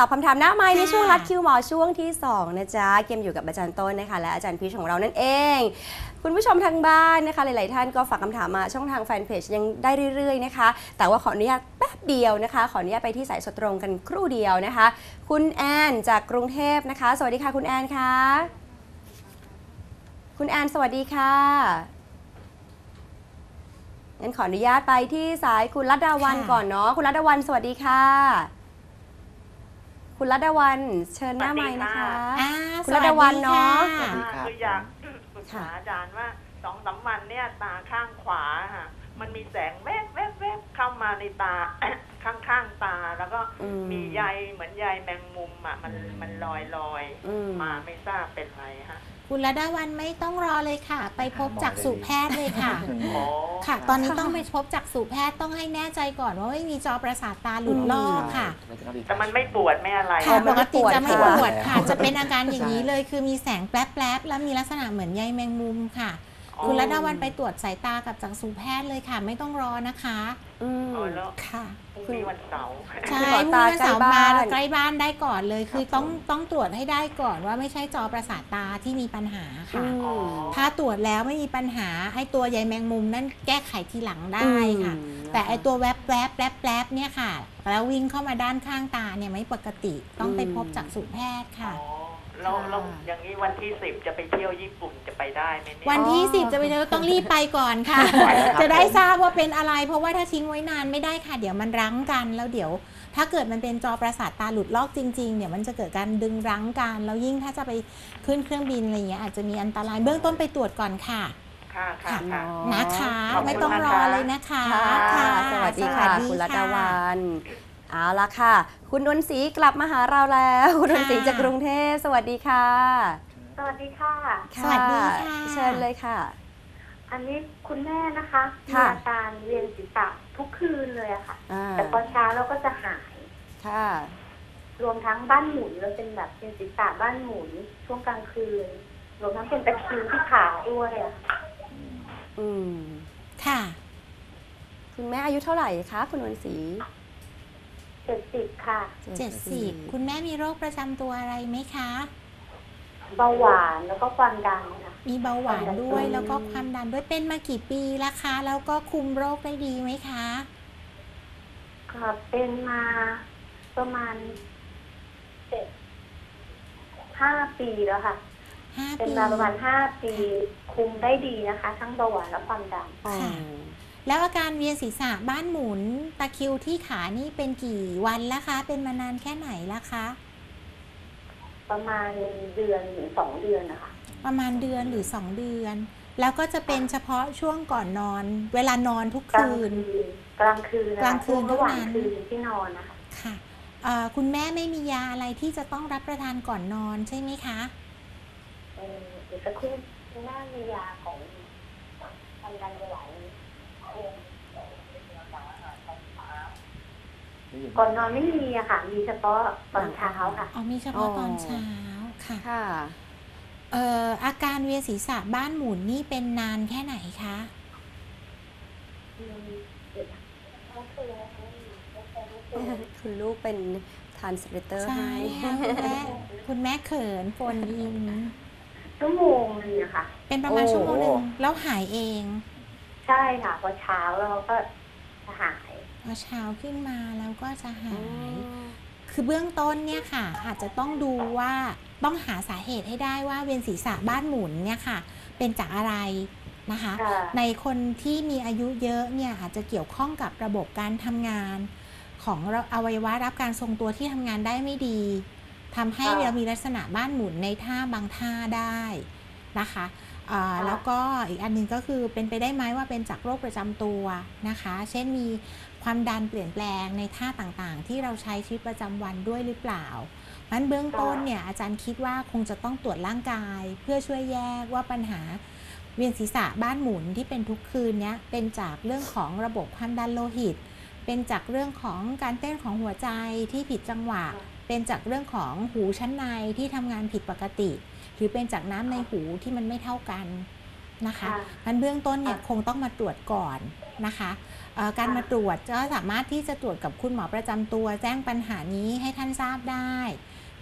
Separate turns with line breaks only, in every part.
มาตอบคำถามหน้าไม้ใน
ค่ะ
ช่วงรัดคิวหมอช่วงที่ 2 นะจ๊ะ เกมอยู่กับอาจารย์ต้นนะคะ และอาจารย์พีชของเรานั่นเอง คุณผู้ชมทางบ้านนะคะ หลาย ๆ ท่านก็ฝากคำถามมาช่องทางแฟนเพจยังได้เรื่อย ๆ นะคะ แต่ว่าขออนุญาตแป๊บเดียวนะคะ ขออนุญาตไปที่สายสดตรงกันครู่เดียวนะคะ คุณแอนจากกรุงเทพนะคะ สวัสดีค่ะคุณแอนคะคุณแอนสวัสดีค่ะงั้นขออนุญาตไปที่สายคุณรัตดาวัน
ค่ะ
ก่อนเนาะคุณรัตดาวันสวัสดีค่ะ คุณรัตดาวันเชิญหน้าไม้นะคะ
อ่า
คุณรัตวันเนอะ
สวัสดี
อ่า
ค่ะ
คืออยากปรึกษา
ค่ะ
อาจารย์ว่าสองสามวันเนี่ยตาข้างขวาค่ะ มันมีแสงแวบแวบแวบเข้ามาในตา ข้างข้างๆตาแล้วก็
อืม
มีใยเหมือนใยแมงมุมอะมันมันลอยลอย
อืม
มาไม่ทราบเป็นไรฮะ
คุณระดาวันไม่ต้องรอเลยค่ะ ไปพบจักษุแพทย์เลยค่ะ
โอ้
ค่ะ ตอนนี้ต้องไปพบจักษุแพทย์ต้องให้แน่ใจก่อนว่าไม่มีจอประสาทตาหลุดลอกค่ะ
แต่มันไม่ปวดไม่อะไร
ค่ะ
อ๋อ
ปกติจะไม่
ป
ป
วด
วดค่ะ จะเป็นอาการอย่างนี้
ใช่
เลย คือมีแสงแป๊บๆแล้วมีลักษณะเหมือนใยแมงมุมค่ะ
อ๋อ
คุณระดาวันไปตรวจสายตากับจักษุแพทย์เลยค่ะ ไม่ต้องรอนะคะ
อืม
เออแล้ว
ค่ะ
พรุ่งนี้วันเสาร์
ใช่
คุณหมอ
ผู้
ตา
วันเสาร์
ใกล้
มา
บ้าน
ใกล้บ้านได้ก่อนเลย คือ
ครับ
ต้อง
ผม
ต้องตรวจให้ได้ก่อนว่าไม่ใช่จอประสาทตาที่มีปัญหาค่ะ
อืม
อ๋อ
ถ้าตรวจแล้วไม่มีปัญหาไอ้ตัวใยแมงมุมนั่นแก้ไขทีหลังได้ค่ะ
อืม
แต่ไอ้ตัวแวบแวบแวบแวบเนี่ยค่ะ แล้ววิ่งเข้ามาด้านข้างตาเนี่ยไม่ปกติต้องไปพบจักษุแพทย์ค่ะ
อ๋อ แล้วแล้ว
ค่ะ
อย่างนี้วันที่สิบจะไปเที่ยวญี่ปุ่นจะไปได้ไหมเนี่ย
วันที่
อ๋อ
สิบจะไปเจอต้องรีบไปก่อนค่ะ
ไปแล้วครับ
จะได้ทราบว่าเป็นอะไร เพราะว่าถ้าทิ้งไว้นานไม่ได้ค่ะ เดี๋ยวมันรั้งกันแล้วเดี๋ยว ถ้าเกิดมันเป็นจอประสาทตาหลุดลอกจริงๆเนี่ยมันจะเกิดการดึงรั้งกันแล้วยิ่งถ้าจะไปขึ้นเครื่องบินอะไรเงี้ยอาจจะมีอันตรายเบื้องต้นไปตรวจก่อนค่ะ
ค่ะค่ะค่ะ
นะคะ
ขอบคุณ
ไม่ต้องรอ
นะคะ
เลยนะคะ
ค่ะ สวัสดีค่ะ
สวัสดี
คุณรัต
ค่ะ
วัน เอาละค่ะ คุณนวลศรีกลับมาหาเราแล้วคุณนวลศรี
ค่ะ
จากกรุงเทพสวัสดีค่ะ
สวัสดีค่ะ
สวัสดีค่ะ
เชิญเลยค่ะ
อันนี้คุณแม่นะคะมี
ค่ะ
อาการเวียนศีรษะทุกคืนเลยอะค่ะ
อ่า
แต่พอเช้าเราก็จะหาย
ค่ะ
รวมทั้งบ้านหมุนแล้วเป็นแบบเป็นศีรษะบ้านหมุนช่วงกลางคืน รวมทั้งเป็นตะคริวที่ขาด้วยอะ
อืม
ค่ะ
คุณแม่อายุเท่าไหร่คะคุณนวลศรี
เจ็ดสิบค่ะ
เจ็ดสิบคุณแม่มีโรคประจำตัวอะไรไหมคะ
เบาหวานแล้วก็ความดันค่ะ
มีเบาหวานด้วยแล้วก็ความดันด้วยเป็นมากี่ปีแล้วคะ แล้วก็คุมโรคได้ดีไหมคะ
ค่ะเป็นมาประมาณเจ็ดห้าปีแล้วค่ะ
ห้า
เป็น
ปี
มาประมาณห้าปีคุมได้ดีนะคะ ทั้งเบาหวานและความดัน
อ๋อ
ค่ะ แล้วอาการเวียนศีรษะบ้านหมุนตะคริวที่ขานี่เป็นกี่วันแล้วคะ เป็นมานานแค่ไหนแล้วคะ
ประมาณเดือนหรือสองเดือนนะคะ
ประมาณเดือนหรือ2เดือน แล้วก็จะเป็นเฉพาะช่วงก่อนนอน เวลานอนทุก
กลาง
คืน
คืน กลางคืนนะะ
กลางคืน
ช่วระหว่าง
เท่านั้น
คืนที่นอนนะคะ
ค่ะเอ่อคุณแม่ไม่มียาอะไรที่จะต้องรับประทานก่อนนอนใช่ไหมคะ
เออเดี๋ยวสักครู่คุณแม่มียาของความดันเบาหวาน ก่อนนอนไม่มีอะค่ะ มีเฉพาะตอนเช้าค่ะ
อ๋อมีเฉพาะตอนเช้าค่ะ
ค่ะ
เอ่ออาการเวียนศีรษะบ้านหมุนนี่เป็นนานแค่ไหนคะ
อืมเดี๋ยวนะเขาคืออะไรคะไม่มี
คุณลูกเป็น translator
ใช่
ให้
ค่ะคุณแม่คุณแม่เขิน phone in
ชั่วโมงนึงอะค่ะ
เป็นประมาณ
โอ้
ชั่วโมงหนึ่งแล้วหายเอง
ใช่ค่ะพอเช้าเราก็จะหาย
พอเช้าขึ้นมาแล้วก็จะหา
ยอ๋อ
คือเบื้องต้นเนี่ยค่ะ อาจจะต้องดูว่าต้องหาสาเหตุให้ได้ว่าเวียนศีรษะบ้านหมุนเนี่ยค่ะ เป็นจากอะไรนะคะ
ค่ะ
ในคนที่มีอายุเยอะเนี่ยอาจจะเกี่ยวข้องกับระบบการทำงาน ของอวัยวะรับการทรงตัวที่ทำงานได้ไม่ดีทำให้
ค่ะ
เรามีลักษณะบ้านหมุนในท่าบางท่าได้นะคะอ่า
ค่ะ
แล้วก็อีกอันหนึงก็คือเป็นไปได้ไหมว่าเป็นจากโรคประจำตัวนะคะ เช่นมี ความดันเปลี่ยนแปลงในท่าต่างๆ ที่เราใช้ชีวิตประจำวันด้วยหรือเปล่ามันเบื้องต้นเนี่ยอาจารย์คิดว่าคงจะต้องตรวจร่างกาย เพื่อช่วยแยกว่าปัญหาเวียนศีรษะบ้านหมุนที่เป็นทุกคืนเนี้ยเป็นจากเรื่องของระบบความดันโลหิต เป็นจากเรื่องของการเต้นของหัวใจที่ผิดจังหวะ เป็นจากเรื่องของหูชั้นในที่ทำงานผิดปกติ หรือเป็นจากน้ำในหูที่มันไม่เท่ากันนะคะ
ค่ะ
มันเบื้องต้นเนี่ย
ค่ะ
คงต้องมาตรวจก่อนนะคะเอ่อ การ
ค่ะ
มาตรวจก็สามารถที่จะตรวจกับคุณหมอประจำตัว แจ้งปัญหานี้ให้ท่านทราบได้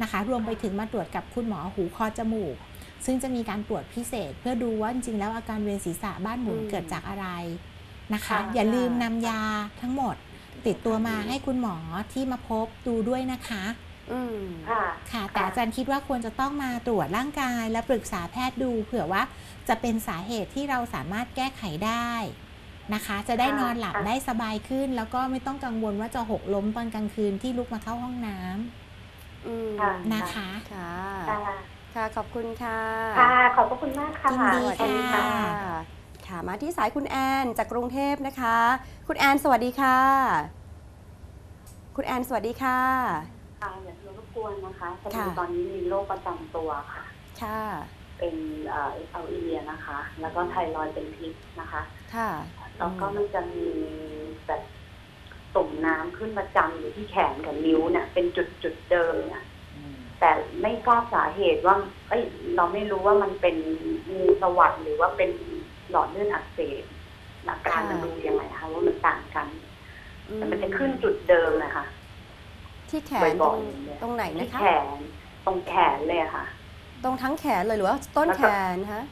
นะคะ รวมไปถึงมาตรวจกับคุณหมอหูคอจมูก ซึ่งจะมีการตรวจพิเศษ เพื่อดูว่าจริงๆแล้วอาการเวียนศีรษะบ้านหมุน
อืม
เกิดจากอะไรนะคะ
ค่ะ
อย่าลืมนำยาทั้งหมด ติดตัวมาให้คุณหมอที่มาพบดูด้วยนะคะ
อืม
ค่ะ
ค่ะ แต่อาจารย์คิดว่าควรจะต้องมาตรวจร่างกาย และปรึกษาแพทย์ดู เผื่อว่าจะเป็นสาเหตุที่เราสามารถแก้ไขได้ นะคะ จะได้นอนหลับ
ค่ะ
ได้สบายขึ้น แล้วก็ไม่ต้องกังวลว่าจะหกล้มตอนกลางคืนที่ลุกมาเข้าห้องน้ำ
อืม
ค่ะ
นะคะ
ค่ะ
ค่ะ
ค่ะขอบคุณค่ะ
ค่ะขอบพระคุณมากค่ะ
ยินดี
สวัสดี
ค่ะ
ค่ะค่ะมาที่สายคุณแอนจากกรุงเทพนะคะ คุณแอนสวัสดีค่ะ คุณแอนสวัสดีค่ะ
ค่ะอยากจะรบกวนนะคะพอดี
ค่ะ
ตอนนี้มีโรคประจำตัวค่ะ
ค่ะ
เป็นเอ่อเอลอีนะคะ แล้วก็ไทรอยด์เป็นพิษนะคะ
ค่ะ
แล้วก็มันจะมีแบบตุ่มน้ำขึ้นประจำอยู่ที่แขนกับนิ้วเนี่ยเป็นจุดจุดๆเดิมเนี่ยแต่ไม่ทราบสาเหตุว่า เอ้ย เราไม่รู้ว่ามันเป็นงูสวัสดหรือว่าเป็นหลอดเลือดอักเสบอาการมันดูยังไงคะว่ามันต่างกันแต่มันจะขึ้นจุดเดิมนะคะ
ที่แขนต
บ่
ร
อย
ง
ๆเลย
ตรงไหน
ที่
นะคะ
แขนตรงแขนเลยอะค่ะ
ตรงทั้งแขนเลยหรือว่าต้นแขนคะ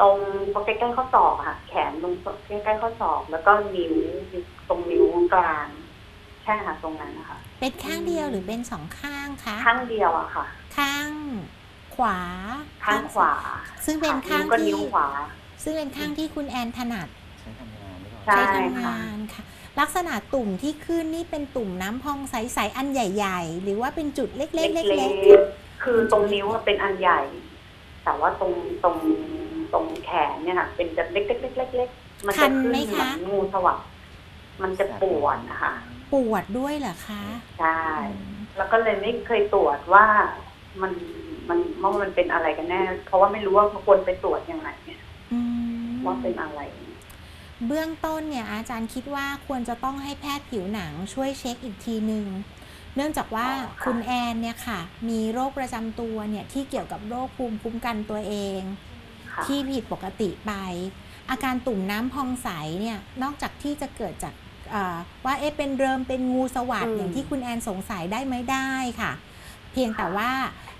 ตรงตรงใกล้ๆข้อศอกอะค่ะ แขนตรงใกล้ๆข้อศอก แล้วก็นิ้วตรงนิ้วกลางใช่ค่ะตรงนั้นนะคะ
เป็นข้างเดียวหรือเป็นสองข้างคะ
ข้างเดียวอะค่ะ
ข้างขวา
ข้างขวา
ซึ่งเป็นข้าง
นิ้วก็
ที่
นิ้วขวา
ซึ่งเป็นข้างที่คุณแอนถนัด
ใช้ทำงานหรือเปล่า
ใช่
ใช้ทำ
ค่ะ
งานค่ะ ลักษณะตุ่มที่ขึ้นนี่เป็นตุ่มน้ำพองใสๆอันใหญ่ ๆ หรือว่าเป็นจุดเล็กๆ
เล็
เล็ก
กๆคือตรงนิ้วอะเป็นอันใหญ่ แต่ว่าตรงตรง ตรงแขนเนี่ยค่ะ เป็นแบบเล็กๆเล็กๆๆมันจะขึ้นเหมือนงูสวัสดมันจะปวดนะคะ
ๆปวดด้วยเหรอคะ
ใช่แล้วก็เลยไม่เคยตรวจว่ามันมันว่ามันเป็นอะไรกันแน่ เพราะว่าไม่รู้ว่าควรไปตรวจยังไงเนี่ย
อืม
ว่าเป็นอะไร
เบื้องต้นเนี่ยอาจารย์คิดว่าควรจะต้องให้แพทย์ผิวหนังช่วยเช็คอีกทีหนึ่งเนื่องจากว่า
อ๋อค่ะ
คุณแอนเนี่ยค่ะ มีโรคประจำตัวเนี่ยที่เกี่ยวกับโรคภูมิคุ้มกันตัวเอง
ค่ะ
ที่ผิดปกติไป อาการตุ่มน้ำพองใสเนี่ยนอกจากที่จะเกิดจากเอ่อว่าเอ๊ะเป็นเริมเป็นงูสวัสด
อืม
อย่างที่คุณแอนสงสัยได้ไหมได้ค่ะ เพียงแต่ว่า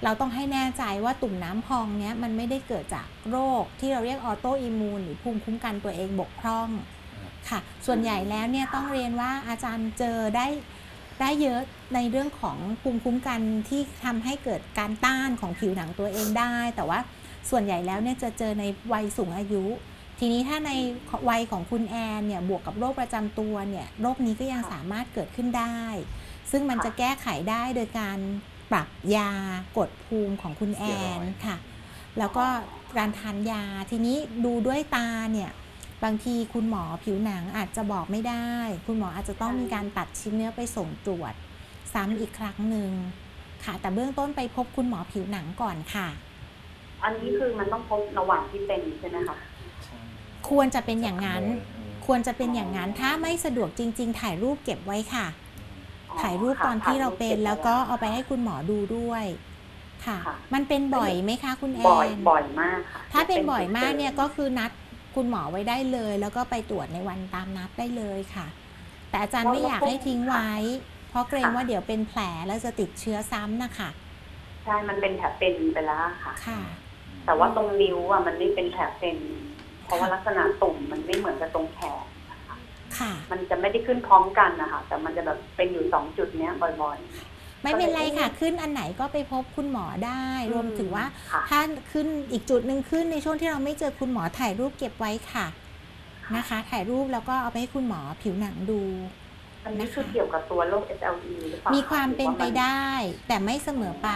เราต้องให้แน่ใจว่าตุ่มน้ำพองเนี้ยมันไม่ได้เกิดจากโรคที่เราเรียกออโตอิมูนหรือภูมิคุ้มกันตัวเองบกพร่องค่ะ ส่วนใหญ่แล้วเนี่ยต้องเรียนว่าอาจารย์เจอได้ได้เยอะในเรื่องของภูมิคุ้มกันที่ทำให้เกิดการต้านของผิวหนังตัวเองได้ แต่ว่า ส่วนใหญ่แล้วเนี่ยจะเจอในวัยสูงอายุ ทีนี้ถ้าในวัยของคุณแอนเนี่ยบวกกับโรคประจำตัวเนี่ยโรคนี้ก็ยังสามารถเกิดขึ้นได้ ซึ่งมันจะแก้ไขได้โดยการปรับยากดภูมิของคุณแอนค่ะ แล้วก็การทานยาทีนี้ดูด้วยตาเนี่ยบางทีคุณหมอผิวหนังอาจจะบอกไม่ได้ คุณหมออาจจะต้องมีการตัดชิ้นเนื้อไปส่งตรวจ ซ้ำอีกครั้งหนึ่งค่ะ แต่เบื้องต้นไปพบคุณหมอผิวหนังก่อนค่ะ
อันนี้คือมันต้องพบระหว่างที่เป็นใช่ไหมคะ
ใช่
ควรจะเป็นอย่างนั้น
อืม
ควรจะเป็นอย่างนั้นถ้าไม่สะดวกจริง ๆ ถ่ายรูปเก็บไว้ค่ะ ถ่ายรูปตอนที่เราเป็นแล้วก็เอาไปให้คุณหมอดูด้วยค่ะ มันเป็นบ่อยไหมคะ คุณแอ
บ่อย
น
บ่อยมากค่ะ
ถ้าเป็นบ่อยมากเนี่ยก็คือนัดคุณหมอไว้ได้เลย แล้วก็ไปตรวจในวันตามนัดได้เลยค่ะ แต่อาจารย์ไม่อยากให้ทิ้งไว้ เพราะเกรงว่าเดี๋ยวเป็นแผลแล้วจะติดเชื้อซ้ำนะคะ
ใช่มันเป็นแผลเป็นไปแล้วค่ะ
ค่ะ
แต่ว่าตรงนิ้วอะมันไม่เป็นแผลเป็นเพราะว่าลักษณะตุ่มมันไม่เหมือนกับตรงแขนนะคะ
ค่ะ
มันจะไม่ได้ขึ้นพร้อมกันนะคะแต่มันจะแบบเป็นอยู่สองจุดเนี้ยบ่อย
ไม่เป็นไรค่ะ ขึ้นอันไหนก็ไปพบคุณหมอได้
อืม
รวมถึงว่า
ค่ะ
ถ้าขึ้นอีกจุดหนึ่งขึ้นในช่วงที่เราไม่เจอคุณหมอถ่ายรูปเก็บไว้ค่ะ นะคะ ถ่ายรูปแล้วก็เอาไปให้คุณหมอผิวหนังดู
อันนี้คือเกี่ยวกับตัวโรค SLE หรือเปล่า
มี
มี
ความเป็นไปได้ แต่ไม่เสมอไป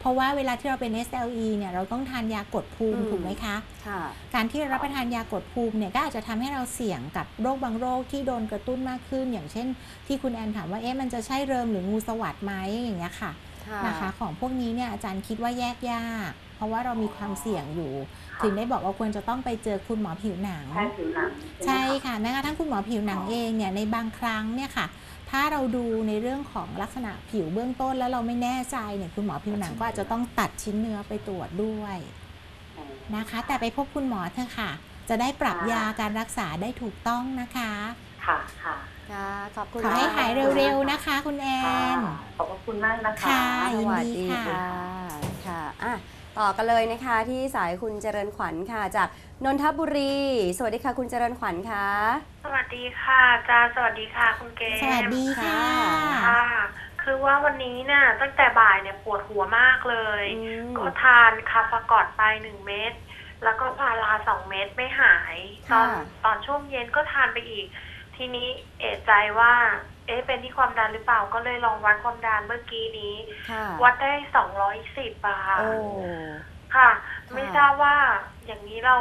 เพราะว่าเวลาที่เราเป็น SLE เนี่ยเราต้องทานยากดภูมิ
อืม
ถูกไหมคะ
ค่ะ
การที่รับประทานยากดภูมิเนี่ยก็อาจจะทำให้เราเสี่ยงกับโรคบางโรคที่โดนกระตุ้นมากขึ้น อย่างเช่น ที่คุณแอนถามว่าเอ๊ะมันจะใช่เริมหรืองูสวัสดไหมอย่างเงี้ยค่ะ
ค่ะ
นะคะของพวกนี้เนี่ยอาจารย์คิดว่าแยกยาก เพราะว่าเรามีความเสี่ยงอยู่ ถึงได้บอกว่าควรจะต้องไปเจอคุณหมอผิวหนัง
แพทย์ผิวหนัง
ใช่
ไหมคะ
ค่ะแม้กระทั่งคุณหมอผิวหนังเองเนี่ยในบางครั้งเนี่ยค่ะ ถ้าเราดูในเรื่องของลักษณะผิวเบื้องต้นแล้วเราไม่แน่ใจเนี่ยคุณหมอผิวหนังก็อาจจะต้องตัดชิ้นเนื้อไปตรวจด้วยนะคะ แต่ไปพบคุณหมอเถอะค่ะ จะได้ปรับ
ค่ะ
ยาการรักษาได้ถูกต้องนะคะ
ค่ะค่ะ
ค่ะขอบคุณ
ขอให้
มก
หายเร็วๆนะคะ คุณแอน
ค่ะขอบพระคุณมากนะคะ
ค่ะ
ส
ยิน
วัส
ดี
ดี
ค่ะ
ค่ะค่ะอะ ต่อกันเลยนะคะที่สายคุณเจริญขวัญค่ะ จากนนทบุรี สวัสดีค่ะ คุณเจริญขวัญค่ะ
สวัสดีค่ะอาจารย์สวัสดีค่ะ คุณเกม
สวัสดีค่ะ
ค่ะ คือว่าวันนี้เนี่ยตั้งแต่บ่ายเนี่ยปวดหัวมากเลย
อืม
ก็ทานคาฟากอดไปหนึ่งเม็ดแล้วก็พาราสองเม็ดไม่หายตอน
ค่ะ
ตอนช่วงเย็นก็ทานไปอีก ทีนี้เอะใจว่า เอ๊ะเป็นที่ความดันหรือเปล่าก็เลยลองวัดความดันเมื่อกี้นี้
ค่ะ
วัดได้สองร้อยสิบอะค่ะ
โอ้
ค่ะ
ค่ะ
ไม่ทราบว่าอย่างนี้เรา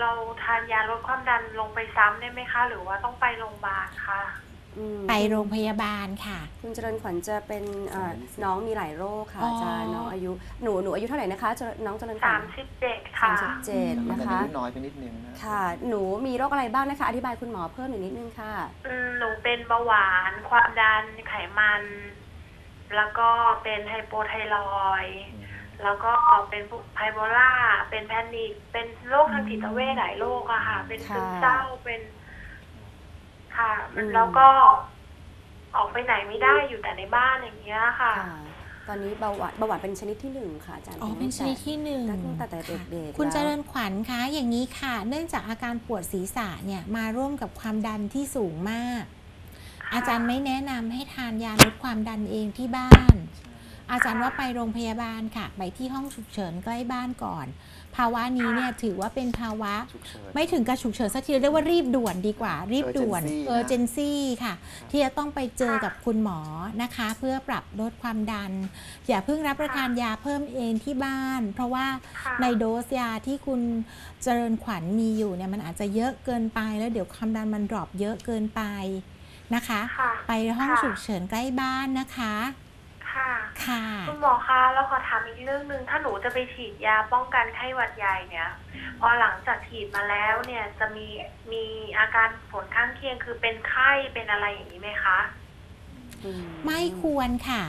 เราทานยาลดความดันลงไปซ้ำได้ไหมคะ หรือว่าต้องไปโรงพยาบาลคะ
อืม
ไปโรงพยาบาลค่ะ
คุณเจริญขวัญจะเป็นเอ่อน้องมีหลายโรคค่ะ
อ๋อ
อาจารย์น้องอายุหนูหนูอายุเท่าไหร่นะคะเจริญน้องเจริญขวั
สา
ญ
มสิบเจ็ด
สา
ค่ะ
มสิบเจ็ด
มัน
นะ
อา
คะ
ยุน้อยไปนิดนึงนะ
ค่ะ หนูมีโรคอะไรบ้างนะคะ อธิบายคุณหมอเพิ่มอีกนิดนึงค่ะ
อืมหนูเป็นเบาหวาน ความดันไขมัน แล้วก็เป็นไฮโปไทรอยด์
อืม
แล้วก็เป็นพวกไบโพล่าเป็นแพนิคเป็นโรคทางจิตเวชหลายโรคอะค่ะ เป็นซึมเศร้าเป็น ค่ะ
อืม
แล้วก็ออกไปไหนไม่ได้อยู่แต่ในบ้านอย่างเงี้ยค่ะ
ค่ะ ตอนนี้เบาหวานเบาหวานเป็นชนิดที่หนึ่งค่ะอาจารย์
อ๋อเป็นชนิดที่หนึ่ง
ตั้งแต่เด็กๆ
คุณ
แล้ว
เจริญขวัญคะอย่างนี้ค่ะ เนื่องจากอาการปวดศีรษะเนี่ยมาร่วมกับความดันที่สูงมาก อาจารย์ไม่แนะนำให้ทานยาลดความดันเองที่บ้าน อาจารย์ว่าไปโรงพยาบาลค่ะ ไปที่ห้องฉุกเฉินใกล้บ้านก่อน ภาวะนี้เนี่ยถือว่าเป็นภาวะ
ฉุกเฉิน
ไม่ถึงกับฉุกเฉินสักทีเรียกว่ารีบด่วนดีกว่า รีบด่วน
Urgency
เออเจนซี่ค่ะ ที่จะต้องไปเจอกับคุณหมอนะคะ เพื่อปรับลดความดัน อย่าเพิ่งรับประทานยาเพิ่มเองที่บ้าน เพราะว่า
ค่ะ
ในโดสยาที่คุณเจริญขวัญมีอยู่เนี่ยมันอาจจะเยอะเกินไปแล้วเดี๋ยวความดันมัน drop เยอะเกินไปนะคะ
ค่ะ
ไปห้อง
ค่ะ
ฉุกเฉินใกล้บ้านนะคะ
ค่ะ
ค่ะ
คุณหมอคะแล้วขอถามอีกเรื่องหนึ่งถ้าหนูจะไปฉีดยาป้องกันไข้หวัดใหญ่เนี่ย พอหลังจากฉีดมาแล้วเนี่ยจะมีมีอาการผลข้างเคียงคือเป็นไข้เป็นอะไรอย่างนี้ไหมคะ
อื
ไม่ควรค่ะ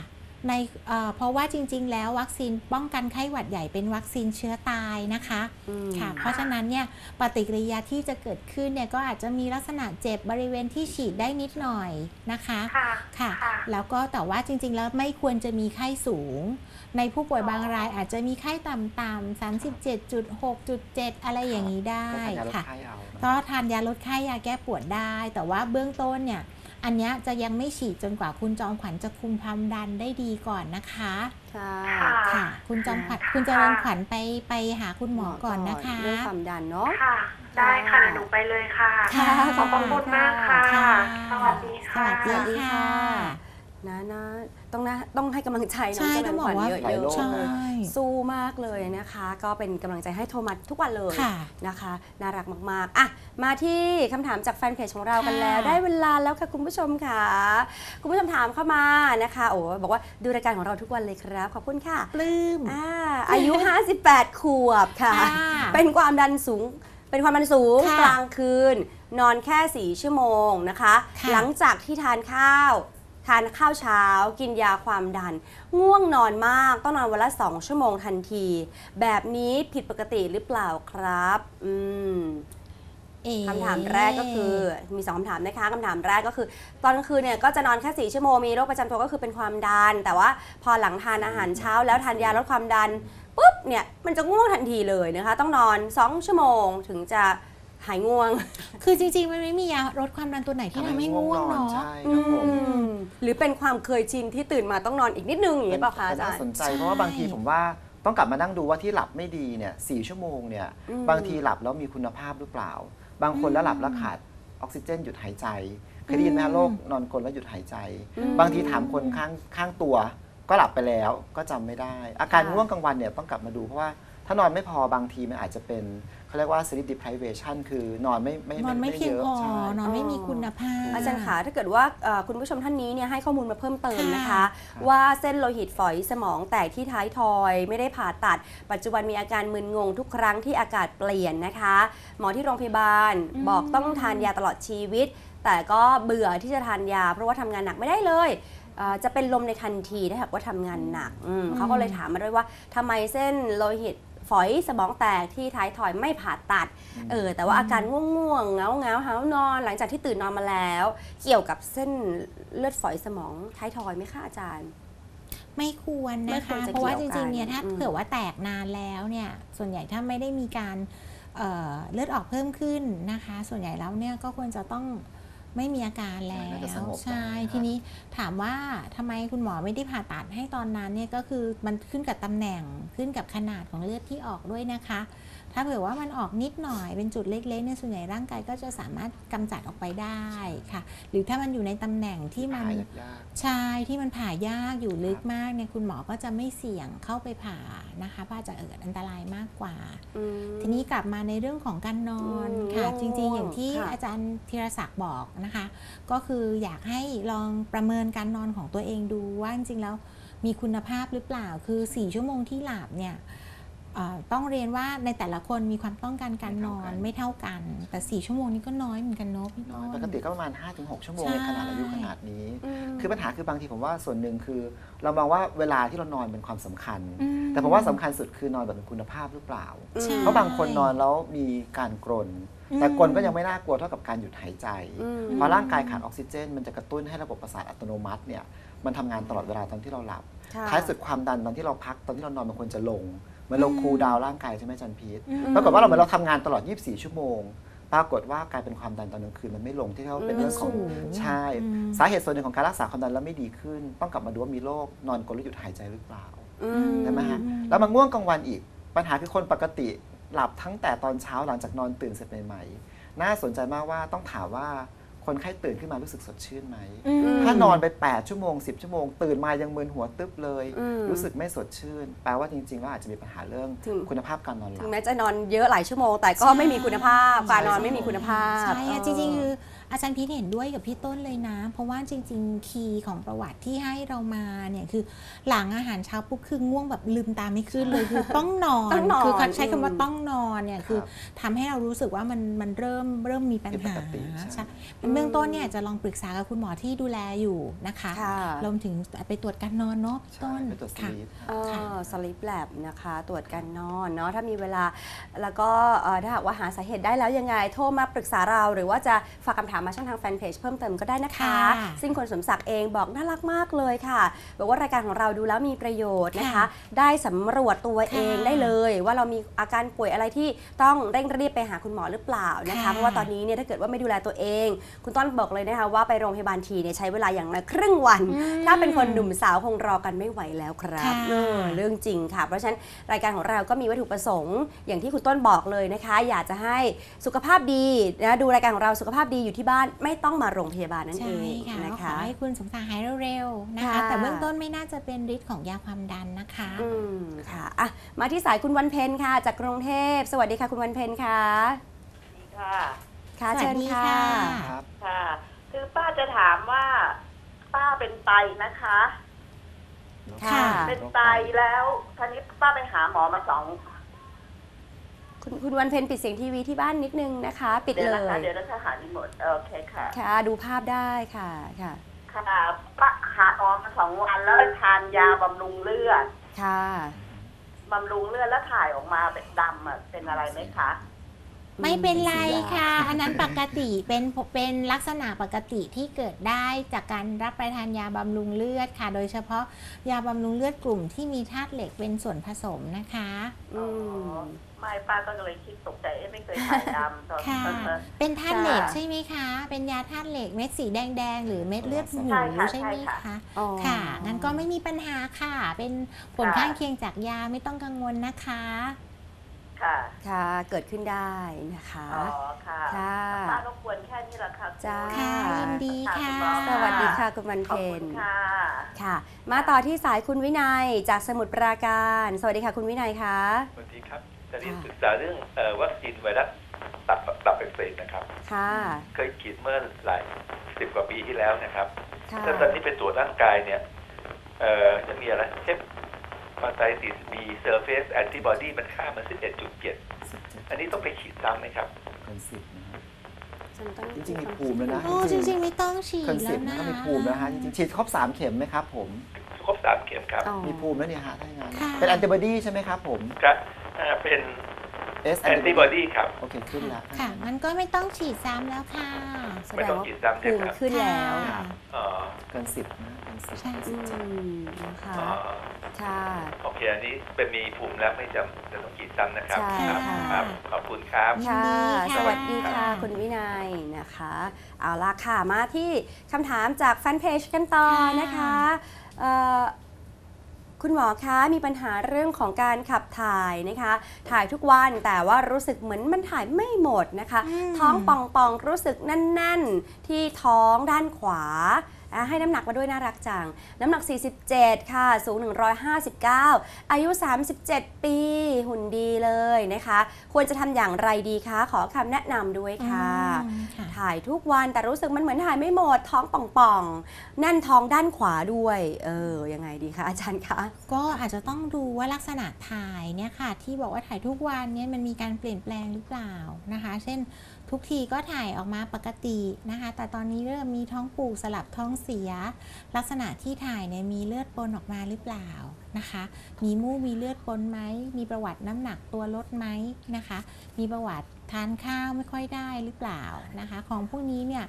ในเอ่อเพราะว่าจริง ๆ แล้ววัคซีนป้องกันไข้หวัดใหญ่เป็นวัคซีนเชื้อตายนะคะ
อืม
ค่ะ เพราะฉะนั้นเนี่ยปฏิกิริยาที่จะเกิดขึ้นเนี่ยก็อาจจะมีลักษณะเจ็บบริเวณที่ฉีดได้นิดหน่อยนะคะ
ค่ะ
ค่ะ
ค่ะ
แล้วก็แต่ว่าจริง ๆ แล้วไม่ควรจะมีไข้สูง ในผู้ป่วยบางรายอาจจะมีไข้ต่ำๆ37.6.7 อะไรอย่างนี้ได้
ก็ทานยาลด
ค่ะ
ไข้เอานะ
ก็ทานยาลดไข้ยาแก้ปวดได้ แต่ว่าเบื้องต้นเนี่ย อันเนี้ยจะยังไม่ฉีดจนกว่าคุณจอมขวัญจะคุมความดันได้ดีก่อนนะคะ
ค่ะ
ค่ะ
ค่ะคุณจอมขวัญ
ค่ะ
คุณเจริญขวัญไปไปหาคุณหมอก่อนนะคะ
เรื่องความดันเนาะ
ค่ะ ได้ค่ะเดี๋ยวหนูไปเลยค่ะ
ค่ะ
ขอบพระคุณมากค่ะ
ค่ะ
สวัสดี
ส
ค่ะ
วัส
สวัส
ดี
ดี
ค่ะ
ค่ะนะนะ ต้องนะต้องให้กำลังใจน้อง
ใช่
เจ
ต้
ริ
อง
ญ
บ
ข
อ
วัญ
กว่า
เยอะ
หลายโรค
ใช่
ๆสู้มากเลยนะคะ ก็เป็นกำลังใจให้โทมัสทุกวันเลย
ค่ะ
นะคะ น่ารักมากๆอะมาที่คำถามจากแฟนเพจของเรากันแล้ว
ค่ะ
ได้เวลาแล้วค่ะคุณผู้ชมค่ะ คุณผู้ชมถามเข้ามานะคะ โอ้บอกว่าดูรายการของเราทุกวันเลยครับ ขอบคุณค่ะ
ปลื้ม
อ่าอายุ 58 ขวบค่ะ
ค่ะ
เป็นความดันสูง เป็นความดันสูง
ค่ะ
กลางคืน นอนแค่ 4 ชั่วโมงนะคะ
ค่ะ
หลังจากที่ทานข้าว ทานข้าวเช้า กินยาความดัน ง่วงนอนมาก ต้องนอนวันละ 2 ชั่วโมงทันที แบบนี้ผิดปกติหรือเปล่าครับ อืม
เอ๋
คำถามแรกก็คือมีสองคำถามนะคะคำถามแรกก็คือ ตอนกลางคืนเนี่ยก็จะนอนแค่4ชั่วโมงมีโรคประจำตัวก็คือเป็นความดัน แต่ว่าพอหลังทานอาหารเช้า แล้วทานยาลดความดันปุ๊บเนี่ยมันจะง่วงทันทีเลยนะคะ ต้องนอน 2 ชั่วโมงถึงจะ หายง่วง
คือจริงๆ มันไม่มียาลดความดันตัวไหนที่ทำให้ง่วง
นอน
เนาะ
ใช่ครับผม
อืมหรือเป็นความเคยชินที่ตื่นมาต้องนอนอีกนิดนึงอย่างนี้เปล่าคะอาจาร
น่า
ย์
สนใจ
ใช่
เพราะว่าบางทีผมว่าต้องกลับมานั่งดูว่าที่หลับไม่ดีเนี่ยสชั่วโมงเนี่ย
อืม
บางทีหลับแล้วมีคุณภาพหรือเปล่า บางคนแล้วหลับแล้วขาดออกซิเจนหยุดหายใจเคยได้ยินไหมฮะโรคนอนกลนแล้วหยุดหายใจ
อืม
บางทีถามคนข้างข้างตัว ก็หลับไปแล้วก็จำไม่ได้ อาการ
ค่ะ
ง่วงกลางวันเนี่ยต้องกลับมาดูเพราะว่า ถ้านอนไม่พอบางทีมันอาจจะเป็นเขาเรียกว่า sleep deprivation คือนอนไม่ไม่
นอนไม่เพียงะพอ
ใช่
นอนไม่มีคุณภาพ
อาจารย์ขาถ้าเกิดว่าเอ่อคุณผู้ชมท่านนี้เนี่ยให้ข้อมูลมาเพิ่มเติมนะคะ
ค่ะ
ว่าเส้นโลหิตฝอยสมองแตกที่ท้ายทอยไม่ได้ผ่าตัด ปัจจุบันมีอาการมึนงงทุกครั้งที่อากาศเปลี่ยนนะคะ หมอที่โรงพยาบาล
อืม
บอกต้องทานยาตลอดชีวิต แต่ก็เบื่อที่จะทานยา เพราะว่าทำงานหนักไม่ได้เลยเอ่อจะเป็นลมในทันทีถ้าหากว่าทำงานหนักอืมเขาก็เลยถามมาด้วยว่าทำไมเส้นโลหิต ฝอยสมองแตกที่ท้ายทอยไม่ผ่าตัดเออแต่ว่าอาการง่วงๆเงาเงาๆหาวนอน หลังจากที่ตื่นนอนมาแล้ว เกี่ยวกับเส้นเลือดฝอยสมองท้ายทอยไหมคะอาจารย์
ไม่ควร
ไม่
นะ
ควร
คะ
จะ
เพราะว่า
เกี่
จ
ยวกัน
ริงๆ เนี่ยถ้า
อืม
เผื่อว่าแตกนานแล้วเนี่ย ส่วนใหญ่ถ้าไม่ได้มีการเอ่อเลือดออกเพิ่มขึ้นนะคะ ส่วนใหญ่แล้วเนี่ยก็ควรจะต้อง ไม่มีอาการแล้
น่าจะส
ว
งบ
ใช่
ได้ครับ
ทีนี้ถามว่าทำไมคุณหมอไม่ได้ผ่าตัดให้ตอนนั้นเนี่ยก็คือมันขึ้นกับตำแหน่งขึ้นกับขนาดของเลือดที่ออกด้วยนะคะ ถ้าเผื่อว่ามันออกนิดหน่อยเป็นจุดเล็กๆเนี่ยส่วนใหญ่ร่างกายก็จะสามารถกำจัดออกไปได้ค่ะ หรือถ้ามันอยู่ในตำแหน่งที่มัน
หายยาก
ใช่ที่มันผ่ายากอยู่ลึกมากเนี่ยคุณหมอก็จะไม่เสี่ยงเข้าไปผ่านะคะเพราะอาจจะเกิดอันตรายมากกว่า
อืม
ทีนี้กลับมาในเรื่องของการนอน
อืม
ค่ะ
ง่วง
จริง ๆ อย่างที่
ค่ะ
อาจารย์ธีรศักดิ์บอกนะคะ ก็คืออยากให้ลองประเมินการนอนของตัวเองดูว่าจริงๆแล้วมีคุณภาพหรือเปล่าคือ 4 ชั่วโมงที่หลับเนี่ยเอ่อ ต้องเรียนว่าในแต่ละคนมีความต้องการการนอนไม่เท่ากัน แต่ 4 ชั่วโมงนี้ก็น้อยเหมือนกันเนอะพี่
น้
ต้
อย
น
ปกติก็ประมาณ 5-6 ชั่วโมง
ใช่
ในขนาดอายุขนาดนี้
ม
คือปัญหาคือบางทีผมว่าส่วนหนึ่งคือ เรามองว่าเวลาที่เรานอนเป็นความสำคัญ
อื
แต่ผมว่าสำคัญสุดคือนอนแบบมีคุณภาพหรือเปล่า
อืม
ใช่
เพราะบางคนนอนแล้วมีการกรน
อืม
แต่กรนก็ยังไม่น่ากลัวเท่ากับการหยุดหายใจ
อืม
พอร่างกายขาดออกซิเจน มันจะกระตุ้นให้ระบบประสาทอัตโนมัติเนี่ยมันทำงานตลอดเวลาตอนที่เราหลับ
ค่ะ
ท้ายสุดความดันตอนที่เราพักตอนที่เรานอนมันควรจะลง เหมือนเรา
อืม
คูลดาวน์ร่างกายใช่ไหมอาจันพีท
อืม
ปรากฏว่าเราเหมือนเราทำงานตลอด 24 ชั่วโมง ปรากฏว่ากลายเป็นความดันตอนกลางคืนมันไม่ลงที่เขาเป็นเรื่องของ
มันสูง
ใช่
อืม
สาเหตุส่วนหนึ่งของการรักษาความดันแล้วไม่ดีขึ้น ต้องกลับมาดูว่ามีโรคนอนกลนหรือหยุดหายใจหรือเปล่า
อืม
ใช่ไหมฮะ
อืม
แล้วมาง่วงกลางวันอีก ปัญหาคือคนปกติหลับทั้งแต่ตอนเช้าหลังจากนอนตื่นเสร็จใหม่ๆน่าสนใจมากว่าต้องถามว่า คนไข้ตื่นขึ้นมารู้สึกสดชื่นไหม
อืม
ถ้านอนไป 8 ชั่วโมง 10 ชั่วโมง ตื่นมายังมึนหัวตึ๊บเลย
อืม
รู้สึกไม่สดชื่น แปลว่าจริงๆแล้วอาจจะมีปัญหาเรื่อง
ถึง
คุณภาพการนอนหลั
ถึ
บ
งแม้จะนอนเยอะหลายชั่วโมง แต่ก็ไม่มีคุณภาพการนอนไม่มีคุณภาพ
ใช่อะจริงๆคืออาจารย์พีทเห็นด้วยกับพี่ต้นเลยนะ เพราะว่าจริง ๆ คีย์ของประวัติที่ให้เรามาเนี่ยคือหลังอาหารเช้าปุ๊บคือง่วงแบบลืมตาไม่ขึ้นเลยคือต้องนอน
ต้องนอน
คือเขาใช้คำว่า
อืม
ต้องนอนเนี่ยคือ
ครับ
ทำให้เรารู้สึกว่ามันมันเริ่มเริ่มมีปัญ
ผิดป
หาก
ติใช่
ใช่เบื้องต้นเนี่ยจะลองปรึกษากับคุณหมอที่ดูแลอยู่นะคะ
ค่ะ
รวมถึงไปตรวจการนอนเนาะพี่
ใช่
ต้น
ไปตรวจส
ค่ะ
ลีป
เอ
ค่ะ
อสลิปแลบนะคะตรวจการนอนเนาะถ้ามีเวลาแล้วก็เอ่อถ้าหากว่าหาสาเหตุได้แล้วยังไงโทรมาปรึกษาเราหรือว่าจะฝากคำถามมาช่องทางแฟนเพจเพิ่มเติมก็ได้นะคะ
ค่ะ
ซึ่งคุณสมศักดิ์เองบอกน่ารักมากเลยค่ะ บอกว่ารายการของเราดูแล้วมีประโยชน์นะคะ
ค่ะ
ได้สำรวจตัวเอง
ค่ะ
ได้เลย ว่าเรามีอาการป่วยอะไรที่ต้องเร่งรีบไปหาคุณหมอหรือเปล่านะคะ
ค่ะ
เพราะว่าตอนนี้เนี่ยถ้าเกิดว่าไม่ดูแลตัวเอง คุณต้นบอกเลยนะคะว่าไปโรงพยาบาลทีเนี่ยใช้เวลาอย่างน้อยครึ่งวัน
อืม
ถ้าเป็นคนหนุ่มสาวคงรอกันไม่ไหวแล้วครับ
ค่ะ
เออเรื่องจริงค่ะ เพราะฉะนั้นรายการของเราก็มีวัตถุประสงค์ อย่างที่คุณต้นบอกเลยนะคะ อยากจะให้สุขภาพดีนะดูรายการของเราสุขภาพดีอยู่ที่บ้านไม่ต้องมาโรงพยาบาลนั่นเอ
ใช่
ง
ค่ะ
นะ
ก็ขอ
คะ
ให้คุณสมศักดิ์หายเร็วๆนะคะ
ค่ะ
แต่เบื้องต้นไม่น่าจะเป็นฤทธิ์ของยาความดันนะคะ
อืมค่ะอะ มาที่สายคุณวันเพ็ญค่ะ จากกรุงเทพ สวัสดีค่ะคุณวันเพ็ญค่ะ
ค่ะ
ค่ะ
สวั
เชิ
ส
ญ
ดี
ค่ะ
ค่ะ
ครับ
ค่ะ คือป้าจะถามว่า ป้าเป็นไตนะคะ
ค่ะ
เป็นไตแล้วทีนี้ป้าไปหาหมอมาสอง
คุณคุณวันเพ็ญปิดเสียงทีวีที่บ้านนิดนึงนะคะ ปิด
เดี๋ยว
เล
นะคะ
ย
เดี๋ยวนะคะหารีโมทโอเคค่ะ
ค่ะ ดูภาพได้ค่ะค่ะ
ค่ะป้าหาออมมาสองวันแล้วทานยาบำรุงเลือด
ค่ะ
บำรุงเลือดแล้วถ่ายออกมาเป็นดำอะเป็นอะไรไหมคะ
ไม่เป็นไร
เป็นสียา
ค่ะ อันนั้นปกติเป็นเป็นลักษณะปกติที่เกิดได้จากการรับประทานยาบำรุงเลือดค่ะ โดยเฉพาะยาบำรุงเลือดกลุ่มที่มีธาตุเหล็กเป็นส่วนผสมนะคะ
อืม
ไม่ป้าก็เลยคิดตกใจเอ๊ะไม่เคยถ่ายดำตอน
ค่ะ
ตอน
เป็นธาตุเหล็ก
ค่ะ
ใช่ไหมคะ เป็นยาธาตุเหล็กเม็ดสีแดงๆหรือเม็ดเลือดหมู
ใช่ค่ะ
ใช่ไหม
ใช่ค่ะ
คะ
อ๋อ
ค่ะงั้นก็ไม่มีปัญหาค่ะ เป็นผล
ค่ะ
ข้างเคียงจากยาไม่ต้องกังวลนะคะ
ค่ะ
ค่ะ เกิดขึ้นได้นะคะ
อ๋อค่ะ
ค่ะ
ป้ารบกวนแค่นี้แหละค่ะ
จ้า
ค่ะยินดีค่ะ
สวัสดีค่ะคุณวัน
ขอบ
เพ็
คุ
ญ
ณค่ะ
ค่ะ มาต่อที่สายคุณวินัยจากสมุทรปราการ สวัสดีค่ะคุณวินัยคะ
สวัสดีครับจะเรียน
ค่ะ
ศึกษาเรื่องเอ่อวัคซีนไวรัสตับตับอักเสบนะครับ
ค่ะ
เคยฉีดเมื่อหลายสิบกว่าปีที่แล้วนะครับ
ค่ะ
แล้วตอนนี้ไปตรวจร่างกายเนี่ย เอ่อจะมีอะไร hepatitis B surface antibody มันค่ามัน11.7 อันนี้ต้องไปฉีดซ้ำไหมครับ
เกินสิบนะฮะ
ฉันต้อง
จริงๆมีภูมิแล้วนะ
โอ้จริงๆไม่ต้องฉีดแล้ว
เกิน
แล้
สิบ
นะ
ก็มีภูมิแล้วฮะจริงๆฉีดครบสามเข็มไหมครับผม
ครบสามเข็มครับ
อ๋อ
มีภูมิแล้วเนี่ยฮะถ้าอย่างนั้น
ค่ะ
เป็น antibody ใช่ไหมครับผม
ครับอ่าเป็น
S
แอนติบอดีครับ
โอเคขึ้นแล้ว
ค่ะ มันก็ไม่ต้องฉีดซ้ำแล้วค่ะ
แส
ไม่
ดง
ต้อง
ว่า
ฉีดซ้ำใช่
ภู
ไหม
มิ
ครับ
ขึ้นแล้ว
ค่ะ
อ๋อ
เกินสิบนะเกินสิบ
ใช่
อืมนะคะ
อ๋อ
ค่ะ
โอเคอันนี้เป็นมีภูมิแล้วไม่จำจะต้องฉีดซ้ำนะครับ
ใช่
ครับ
ค่ะ
ครับขอบคุณครับ
ยิน
ค่ะ
ดีค่ะ
สวัสดีค่ะ คุณวินัยนะคะ เอาล่ะค่ะ มาที่คำถามจากแฟนเพจกันต่อนะคะเอ่อ คุณหมอคะมีปัญหาเรื่องของการขับถ่ายนะคะ ถ่ายทุกวันแต่ว่ารู้สึกเหมือนมันถ่ายไม่หมดนะคะ
อืม
ท้องป่องๆรู้สึกแน่น ๆ ที่ท้องด้านขวา อะให้น้ำหนักมาด้วยน่ารักจัง น้ำหนัก 47 ค่ะ สูง 159 อายุ 37 ปี หุ่นดีเลยนะคะ ควรจะทำอย่างไรดีคะ ขอคำแนะนำด้วยค่ะ
อืมค่ะ
ถ่ายทุกวันแต่รู้สึกมันเหมือนถ่ายไม่หมด ท้องป่องๆ แน่นท้องด้านขวาด้วย เออ ยังไงดีคะอาจารย์คะ
ก็อาจจะต้องดูว่าลักษณะถ่ายเนี่ยค่ะ ที่บอกว่าถ่ายทุกวันเนี่ยมันมีการเปลี่ยนแปลงหรือเปล่านะคะ เช่นทุกทีก็ถ่ายออกมาปกตินะคะ แต่ตอนนี้เริ่มมีท้องผูกสลับท้องเสีย ลักษณะที่ถ่ายเนี่ยมีเลือดปนออกมาหรือเปล่านะคะ มีมูกมีเลือดปนไหม มีประวัติน้ำหนักตัวลดไหมนะคะ มีประวัติทานข้าวไม่ค่อยได้หรือเปล่านะคะ ของพวกนี้เนี่ย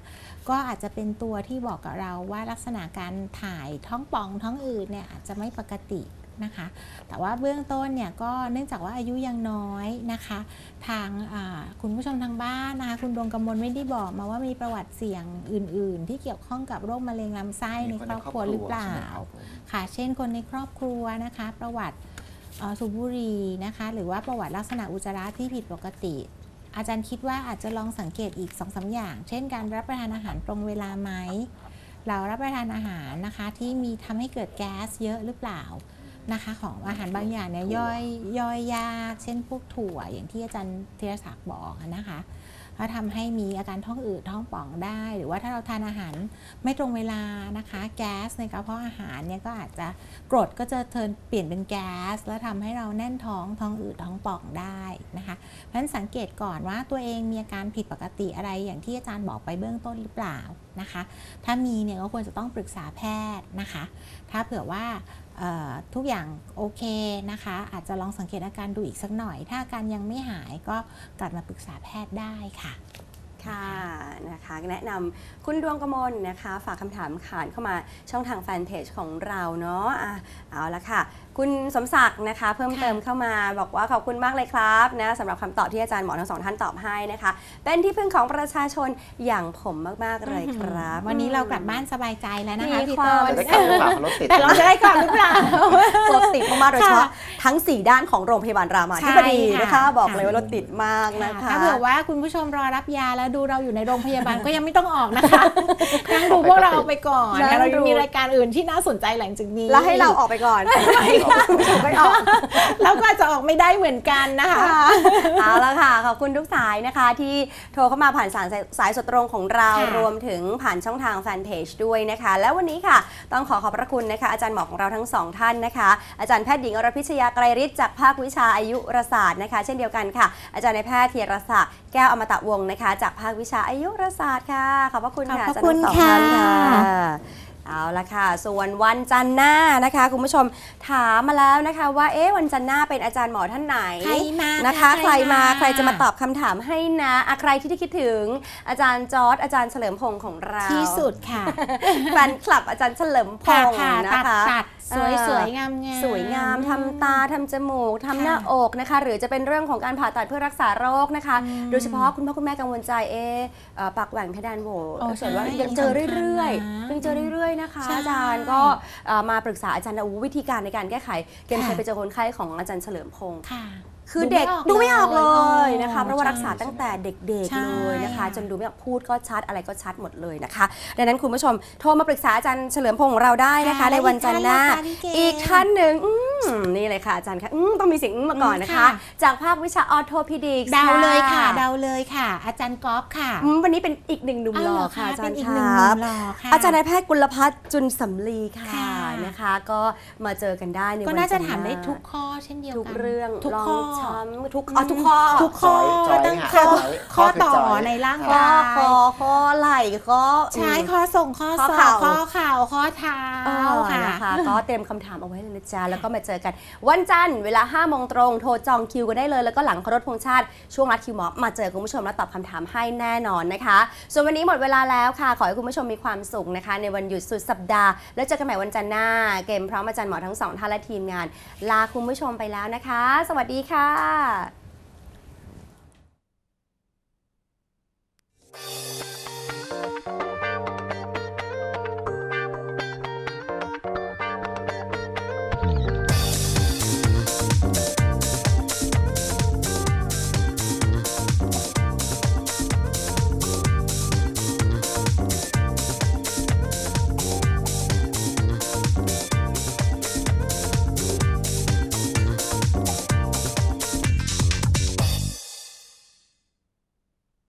ก็อาจจะเป็นตัวที่บอกกับเราว่าลักษณะการถ่ายท้องป่องท้องอืดเนี่ยอาจจะไม่ปกติ นะคะ แต่ว่าเบื้องต้นเนี่ยก็เนื่องจากว่าอายุยังน้อยนะคะ ทางอ่าคุณผู้ชมทางบ้านนะคะคุณดวงกำมลไม่ได้บอกมาว่ามีประวัติเสี่ยงอื่น ๆ ที่เกี่ยวข้องกับโรคมะเร็งลำไส้ในครอบครัวหรือเปล่า
ใช่ไหมครับผม
ค่ะ เช่นคนในครอบครัวนะคะ ประวัติเอ่อสูบบุหรี่นะคะ หรือว่าประวัติลักษณะอุจจาระที่ผิดปกติ อาจารย์คิดว่าอาจจะลองสังเกตอีก2อสาอย่าง เช่น การรับประทานอาหารตรงเวลาไหมเรารับประทานอาหารนะคะที่มีทำให้เกิดแก๊สเยอะหรือเปล่า นะคะของอาหารบางอย่างเนี่ยย่อยย่อยยาก เช่นพวกถั่วอย่างที่อาจารย์ธีรศักดิ์บอกนะคะก็ทำให้มีอาการท้องอืดท้องป่องได้ หรือว่าถ้าเราทานอาหารไม่ตรงเวลานะคะ แก๊สในกระเพาะอาหารเนี่ยก็อาจจะกรดก็จะเทิร์นเปลี่ยนเป็นแก๊ส แล้วทำให้เราแน่นท้องท้องอืดท้องป่องได้นะคะ เพราะฉะนั้นสังเกตก่อนว่าตัวเองมีอาการผิดปกติอะไรอย่างที่อาจารย์บอกไปเบื้องต้นหรือเปล่านะคะ ถ้ามีเนี่ยก็ควรจะต้องปรึกษาแพทย์นะคะ ถ้าเผื่อว่าเอ่อ ทุกอย่างโอเคนะคะ อาจจะลองสังเกตอาการดูอีกสักหน่อย ถ้าอาการยังไม่หายก็กลับมาปรึกษาแพทย์ได้ค่ะ
ค่ะนะคะแนะนำคุณดวงกมลนะคะ ฝากคำถามขานเข้ามาช่องทางแฟนเพจของเราเนาะอะเอาละค่ะ คุณสมศักดิ์นะคะ เพิ่ม
ค่ะ
เติมเข้ามาบอกว่าขอบคุณมากเลยครับนะสำหรับคำตอบที่อาจารย์หมอทั้งสองท่านตอบให้นะคะ เป็นที่พึ่งของประชาชนอย่างผมมากๆเลยครับ
วันนี้เรากลับบ้านสบายใจแล้วนะคะ
มี
พี่
ความ
ต้น
จะได้กลับหรือเปล่ารถติด
แต่เราจะได้กลับหรือเปล่า
รถติดมากๆโดยเฉพาะทั้ง 4 ด้านของโรงพยาบาลรามาธิบดี
ใช่ค่ะ
นะคะบอก
ค่ะ
เลยว่ารถติดมากนะคะ
ถ้าเผื่อว่าคุณผู้ชมรอรับยาแล้วดูเราอยู่ในโรงพยาบาลก็ยังไม่ต้องออกนะคะนั่งดูพวกเราไปก่อน
นั่ง
นะเรา
ดู
ยังมีรายการอื่นที่น่าสนใจหลังจากนี้
แล้วให้เราออกไปก่อนไม่ออก
แล้วก็อาจจะออกไม่ได้เหมือนกันนะคะ
เอาละค่ะ ขอบคุณทุกสายนะคะ ที่โทรเข้ามาผ่านสายสายสดตรงของเรา
ค่ะ
รวมถึงผ่านช่องทางแฟนเพจด้วยนะคะ แล้ววันนี้ค่ะ ต้องขอขอบพระคุณนะคะ อาจารย์หมอของเราทั้งสองท่านนะคะ อาจารย์แพทย์หญิงอรพิชยาไกรฤทธิ์จากภาควิชาอายุรศาสตร์นะคะ เช่นเดียวกันค่ะ อาจารย์ในายแพทย์เทียรศักดิ์แก้วอมตะวงศ์นะคะ จากภาควิชาอายุรศาสตร์ค่ะ ขอบพระคุณค่ะ
ขอบพระ
อาจารย์ทั้งสอง
คุณค่ะ
ท่านค่ะ เอาละค่ะ ส่วนวันจันทร์หน้านะคะ คุณผู้ชมถามมาแล้วนะคะว่าเอ๊ะวันจันทร์หน้าเป็นอาจารย์หมอท่านไหน
ใครมา
นะคะ
ใค
ใค
ร
ร
มา
มาใครจะมาตอบคำถามให้นะอะใครที่ที่คิดถึงอาจารย์จอร์ดอาจารย์เฉลิมพงศ์ของเรา
ที่สุดค่ะ
แฟนคลับอาจารย์เฉลิมพ
ค่ะ
งศ์
ค่ะ
นะ
ตัด
คะ
ตัด สวยสวยงามงาม
สวยงามทำตาทำจมูกทำหน้าอกนะคะ หรือจะเป็นเรื่องของการผ่าตัดเพื่อรักษาโรคนะคะ โดยเฉพาะคุณพ่อคุณแม่กังวลใจเอะเอ่อปากแหว่งเพดานโหว
โอ้
เกิดว่า
ใช่
ยังเจอเรื่อย
สำคัญนะ
ๆยังเจอเรื่อยๆนะคะ
ใช่
อาจารย์ก็เอ่อมาปรึกษาอาจารย์นะอู้วิธีการในการแก้ไขเกมเคย
ค่ะ
ไปเจอคนไข้ของอาจารย์เฉลิมพงศ์
ค่ะ
คือเด็กดูไม่ออกเลยนะคะเพราะว่า
ใช่
รักษาตั้งแต่เด็ก
ใช่
ๆเลยนะคะ จนดูไม่ออกพูดก็ชัดอะไรก็ชัดหมดเลยนะคะ ดังนั้นคุณผู้ชมโทรมาปรึกษาอาจารย์เฉลิมพงศ์ของเราได้นะคะ
ค่ะ
ในวันจันทร์หน้า
และอี
อี
ก
ก
ท่า
ท่านน
ห
ห
นึ่
นึ่
ง
งอืมนี่เลยค่ะอาจารย์ค่ะอืมต้องมีเสียงอืมมาก่อนนะคะ
ค่ะ
จากภาควิชาออโทพิดิกส์
เดาเลยค่ะเดาเลยค่ะ อาจารย์ก๊อฟค่ะ
วันนี้เป็นอีกหนึ่งหนุ่มหล่อา
วเค่ะ
อาจาร
เป็น
ย์
อีก
ค
หนึ่ง
รั
หนุ่
บ
มหล่อค่ะ
อาจารย์นายแพทย์กุลพัฒน์จุนสำลีค่ะ
ค่ะ
นะคะ ก็มาเจอกันได้ใน
ก็
วัน
น่าจะ
จันทร์
ถามได้
หน้
ทุกข้อเช่นเดียวกัน
ทุกเรื่อง
ทุก
ล
ข้อ
งช้ำทุกอ๋อทุกข้อ
ทุกข้อ
จอย
ตั้ง
จอย
ข้อ
ค่ะจอย
ข้อ
ข้อคือ
ต่อ
จอย
ในร่าง
ข้อกา
ย
คอข้อไหล่ข้อ
ใช้
อืม
ข้อส่งข้อ
ข้อ
ศอก
เข่า
ข้อเข่าข้อเท้า
เออ
ค่ะ
นะคะก็เตรียมคำถามเอาไว้เลยนะจ๊ะแล้วก็มาเจอกัน วันจันทร์เวลา5โมงตรงโทรจองคิวกันได้เลย แล้วก็หลังเคารพธงชาติช่วงรัดคิวหมอมาเจอคุณผู้ชมและตอบคำถามให้แน่นอนนะคะ ส่วนวันนี้หมดเวลาแล้วค่ะ ขอให้คุณผู้ชมมีความสุขนะคะ ในวันหยุดสุดสัปดาห์ แล้วเจอกันใหม่วันจันทร์หน้า เกมพร้อมอาจารย์หมอทั้งสองท่านและทีมงาน ลาคุณผู้ชมไปแล้วนะคะ สวัสดีค่ะ